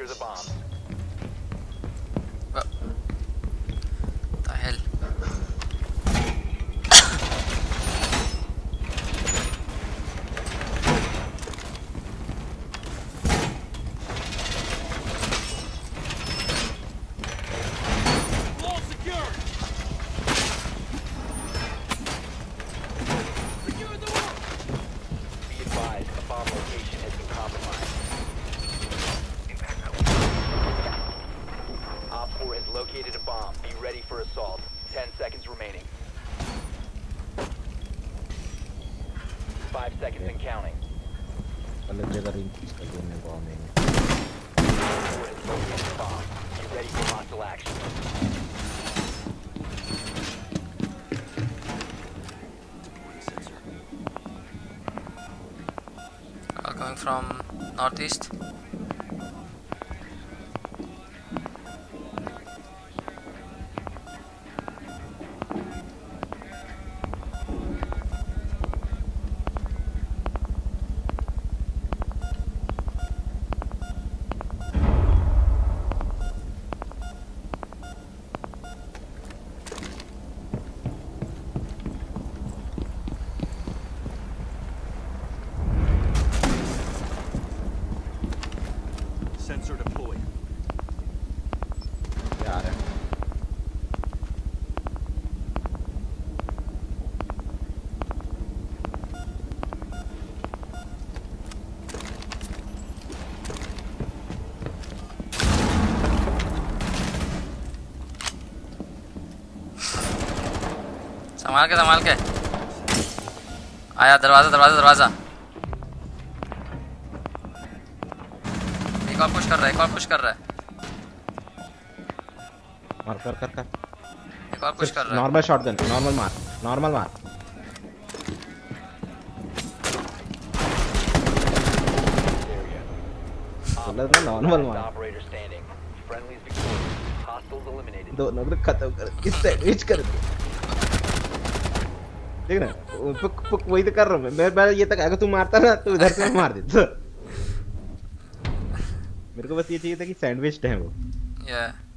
secure the bomb. Ready for assault. 10 seconds remaining. 5 seconds and counting. Pala trigger rin sa game ng bombing. Op 4 has located a bomb. Be ready for hostile action. Uh, coming from northeast. संभाल के संभाल के। आया दरवाज़ा दरवाज़ा दरवाज़ा। एक और पुश कर रहा है एक और पुश कर रहा है। मार कर कर कर। एक और पुश कर रहा है। नॉर्मल शॉटगन नॉर्मल मार नॉर्मल मार। Area. Op बोला 4 था नॉर्मल मार eliminated. दोनों को खत्म कर किस सैंडविच कर दे देख ना? पुक पुक वही तो कर रहा हूँ मैं। मैं ये तक अगर तू मारता ना तो इधर से मार देता। मेरे को बस ये चाहिए था कि सैंडविच है वो। Yeah.